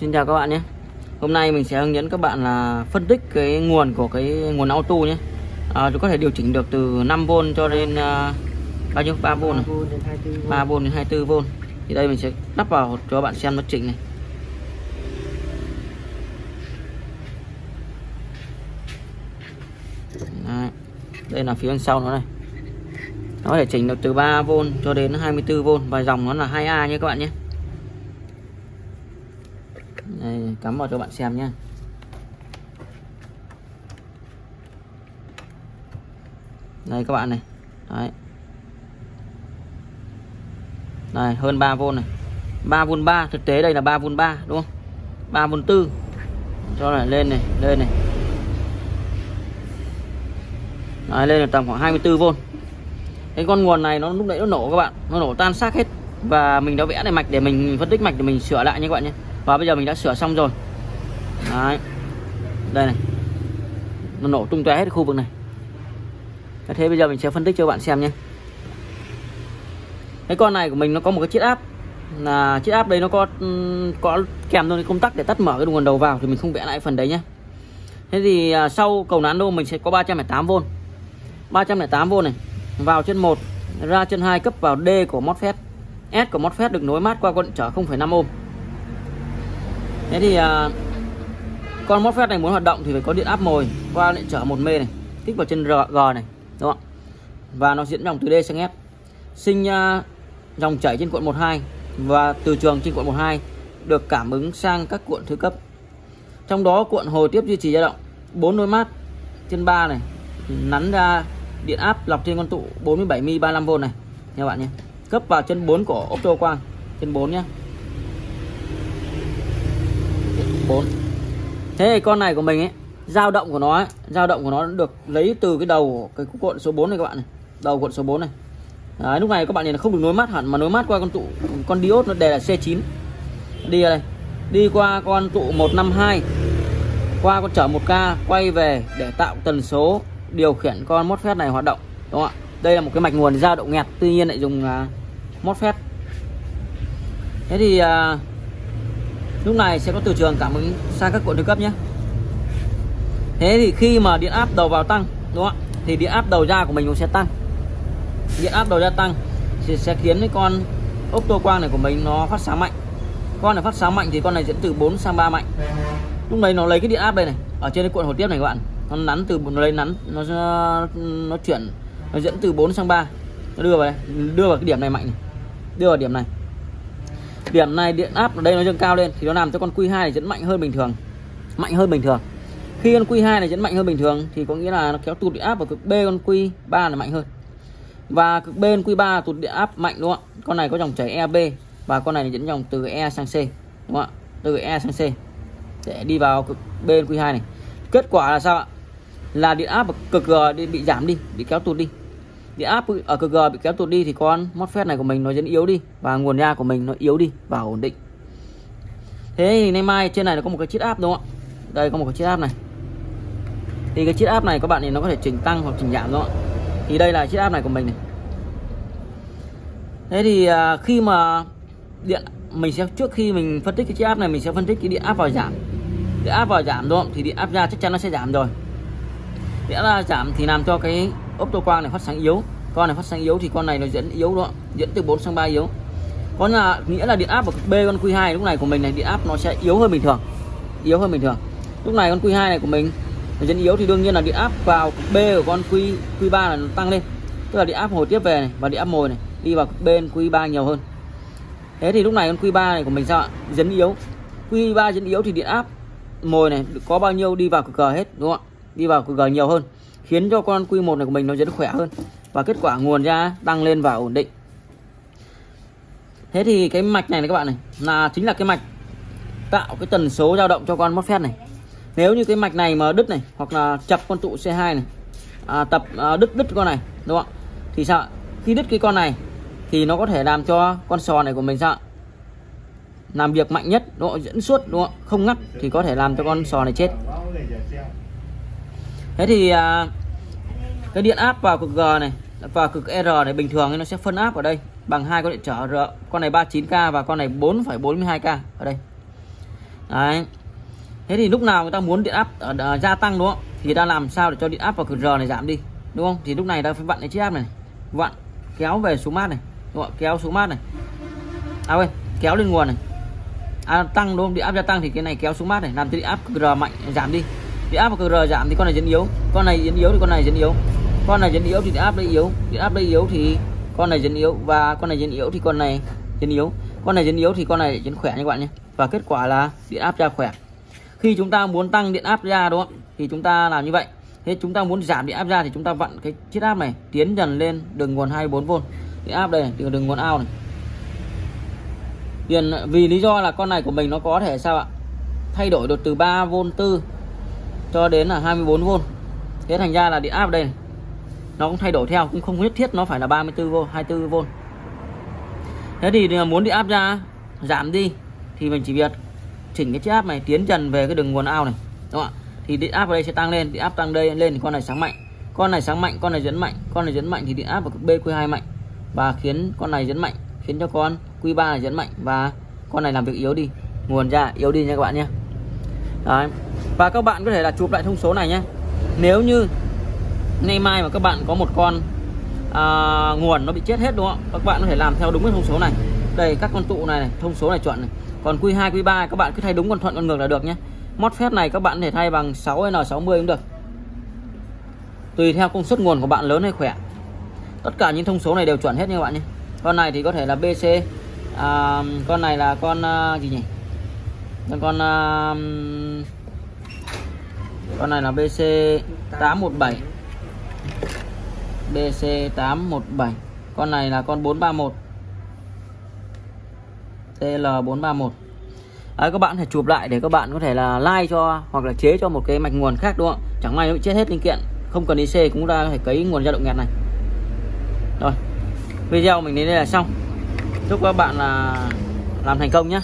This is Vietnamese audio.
Xin chào các bạn nhé. Hôm nay mình sẽ hướng dẫn các bạn là phân tích cái nguồn của cái nguồn auto nhé. À, Chúng có thể điều chỉnh được từ 5V cho đến uh, bao nhiêu? 3V này 3V đến 24V Thì đây mình sẽ lắp vào cho các bạn xem nó chỉnh này. Đấy. Đây là phía đằng sau nó này. Nó có thể chỉnh được từ 3V cho đến 24V Và dòng nó là 2A nhé các bạn nhé đây, cắm vào cho bạn xem nhé đây các bạn này. Đấy. Đây hơn 3V này. 3V 3 thực tế đây là 3V 3 đúng không? 3V 4 cho này lên này lên này. Đấy, lên là tầm khoảng 24V cái con nguồn này nó lúc nãy nó nổ các bạn. Nó nổ tan xác hết. Và mình đã vẽ lại mạch để mình phân tích mạch để mình sửa lại nha các bạn nhé và bây giờ mình đã sửa xong rồi. Đấy. đây này. Nó nổ tung tóe hết khu vực này. Thế bây giờ mình sẽ phân tích cho bạn xem nhé. Cái con này của mình nó có một cái chiếc áp là chiếc áp đây nó có có kèm luôn cái công tắc để tắt mở cái nguồn đầu vào thì mình không vẽ lại phần đấy nhé. Thế thì à, sau cầu nán đô mình sẽ có 308V 308V này. Vào chân 1 ra chân 2 cấp vào D của MOSFET S của MOSFET được nối mát qua con trở 0,5 ohm thế thì à, con MOSFET này muốn hoạt động thì phải có điện áp mồi qua điện trở một mê này kích vào chân R, G này đúng không và nó diễn dòng từ D sang F sinh à, dòng chảy trên cuộn 12 và từ trường trên cuộn 12 được cảm ứng sang các cuộn thứ cấp. Trong đó cuộn hồi tiếp duy trì dao động 4 đôi mát trên 3 này nắn ra điện áp lọc trên con tụ 47 mi 35V này nha bạn nhé. Cấp vào chân 4 của opto quang chân 4 nhé. 4 thế thì con này của mình ấy dao động của nó ấy, dao động của nó được lấy từ cái đầu cái cuộn số 4 này các bạn này. Đầu cuộn số 4 này. Đấy, lúc này các bạn nhìn là không được nối mát hẳn mà nối mát qua con tụ con diode nó đề là C9 đi đây. Đi qua con tụ 152 qua con chở 1K quay về để tạo tần số điều khiển con MOSFET này hoạt động đúng không ạ? Đây là một cái mạch nguồn dao động nghẹt tuy nhiên lại dùng à, uh, MOSFET thế thì uh, lúc này sẽ có từ trường cảm ứng sang các cuộn thứ cấp nhé. Thế thì khi mà điện áp đầu vào tăng đúng không ạ? Thì điện áp đầu ra của mình cũng sẽ tăng. Điện áp đầu ra tăng thì sẽ khiến cái con ốc tô quang này của mình nó phát sáng mạnh. Con này phát sáng mạnh thì con này dẫn từ 4 sang 3 mạnh. Lúc này nó lấy cái điện áp đây này ở trên cái cuộn hồi tiếp này các bạn. Nó nắn từ nó lấy nắn nó nó chuyển nó dẫn từ 4 sang 3 nó đưa vào đây, đưa vào cái điểm này mạnh này. Đưa vào điểm này điểm này, điện áp ở đây nó dâng cao lên thì nó làm cho con Q2 này dẫn mạnh hơn bình thường. Mạnh hơn bình thường. Khi con Q2 này dẫn mạnh hơn bình thường thì có nghĩa là nó kéo tụt điện áp ở cực B, con Q3 là mạnh hơn. Và cực B, con Q3 tụt điện áp mạnh, đúng không ạ? Con này có dòng chảy EB và con này dẫn dòng từ E sang C, đúng không ạ? Từ E sang C. Để đi vào cực B, con Q2 này. Kết quả là sao ạ? Là điện áp ở cực G ờ, bị giảm đi, bị kéo tụt đi điện áp ở cực G bị kéo tụt đi thì con MOSFET này của mình nó dẫn yếu đi và nguồn ra của mình nó yếu đi và ổn định. Thế thì nay mai trên này nó có một cái chiết áp đúng không ạ? Đây, có một cái chiết áp này. Thì cái chiết áp này các bạn thì nó có thể chỉnh tăng hoặc chỉnh giảm đúng không ạ? Thì đây là chiết áp này của mình này. Thế thì à, khi mà điện, mình sẽ, trước khi mình phân tích cái chiết áp này, mình sẽ phân tích cái điện áp vào giảm. Điện áp vào giảm đúng không? Thì điện áp ra chắc chắn nó sẽ giảm rồi. Điện áp ra giảm thì làm cho cái ốp tô quang này phát sáng yếu. Con này phát sáng yếu thì con này nó dẫn yếu đó, dẫn từ 4 sang 3 yếu. Có là nghĩa là điện áp của B con Q2 lúc này của mình này, điện áp nó sẽ yếu hơn bình thường, yếu hơn bình thường. Lúc này con Q2 này của mình nó dẫn yếu thì đương nhiên là điện áp vào B của con Q Q3 là nó tăng lên. Tức là điện áp hồi tiếp về này và điện áp mồi này đi vào bên Q3 nhiều hơn. Thế thì lúc này con Q3 này của mình sao ạ? Dẫn yếu. Q3 dẫn yếu thì điện áp mồi này có bao nhiêu? Đi vào cực G hết, đúng không ạ? Đi vào cực G nhiều hơn khiến cho con Q1 này của mình nó dễ khỏe hơn. Và kết quả nguồn ra tăng lên và ổn định. Thế thì cái mạch này này các bạn này là chính là cái mạch tạo cái tần số dao động cho con MOSFET này. Nếu như cái mạch này mà đứt này hoặc là chập con tụ C2 này à, tập à, đứt đứt con này đúng không thì sao khi đứt cái con này thì nó có thể làm cho con sò này của mình sao làm việc mạnh nhất đúng không? dẫn suốt đúng không không ngắt thì có thể làm cho con sò này chết thế thì à, cái điện áp vào cực G này và cực R này bình thường thì nó sẽ phân áp ở đây bằng hai con điện trở R con này 39k và con này 4,42k ở đây. Đấy. Thế thì lúc nào người ta muốn điện áp uh, ờ, gia tăng đúng không? Thì ta làm sao để cho điện áp vào cực r này giảm đi đúng không? Thì lúc này ta phải vặn cái chiếc áp này vặn kéo về xuống mát này đúng không? kéo xuống mát này. À quên kéo lên nguồn này. À, tăng đúng không? Điện áp gia tăng thì cái này kéo xuống mát này làm cho điện áp r mạnh giảm đi điện áp và r giảm thì con này dẫn yếu. Con này dẫn yếu thì con này dẫn yếu. Con này dẫn yếu thì điện áp đây yếu. Điện áp đây yếu thì con này dẫn yếu. Và con này dẫn yếu thì con này dẫn yếu. Con này dẫn yếu thì con này dẫn khỏe nha các bạn nhé. Và kết quả là điện áp ra khỏe. Khi chúng ta muốn tăng điện áp ra, đúng không? Thì chúng ta làm như vậy. Thế chúng ta muốn giảm điện áp ra thì chúng ta vặn cái chiếc áp này tiến dần lên đường nguồn 24V điện áp đây đường đường nguồn ao này. Tiền, vì lý do là con này của mình nó có thể sao ạ? Thay đổi được từ 3V 4 cho đến là 24V thế thành ra là điện áp đây nó cũng thay đổi theo, cũng không nhất thiết nó phải là 34V 24V thế thì muốn điện áp ra, giảm đi, thì mình chỉ việc chỉnh cái chiếc áp này, tiến dần về cái đường nguồn ao này, đúng không ạ? Thì điện áp ở đây sẽ tăng lên điện áp tăng đây, lên thì con này sáng mạnh. Con này sáng mạnh, con này dẫn mạnh. Con này dẫn mạnh thì điện áp ở cực B BQ2 mạnh. Và khiến con này dẫn mạnh, khiến cho con Q3 này dẫn mạnh. Và con này làm việc yếu đi, nguồn ra, yếu đi nha các bạn nhé. Đấy và các bạn có thể là chụp lại thông số này nhé. Nếu như ngày mai mà các bạn có một con à, nguồn nó bị chết hết đúng không các bạn có thể làm theo đúng cái thông số này. Đây các con tụ này, này thông số này chuẩn này. Còn Q2 Q3 các bạn cứ thay đúng con thuận con ngược là được nhé. MOSFET này các bạn có thể thay bằng 6N60 cũng được. Tùy theo công suất nguồn của bạn lớn hay khỏe. Tất cả những thông số này đều chuẩn hết nha các bạn nhé. Con này thì có thể là BC à, con này là con à, gì nhỉ? Con con à, con này là BC 817 BC 817 con này là con 431 TL431 Đấy, các bạn phải chụp lại để các bạn có thể là like cho hoặc là chế cho một cái mạch nguồn khác đúng không? Chẳng may nó bị chết hết linh kiện. Không cần IC cũng ra phải thể cấy nguồn dao động nghẹt này. Rồi video mình đến đây là xong. Chúc các bạn là làm thành công nhé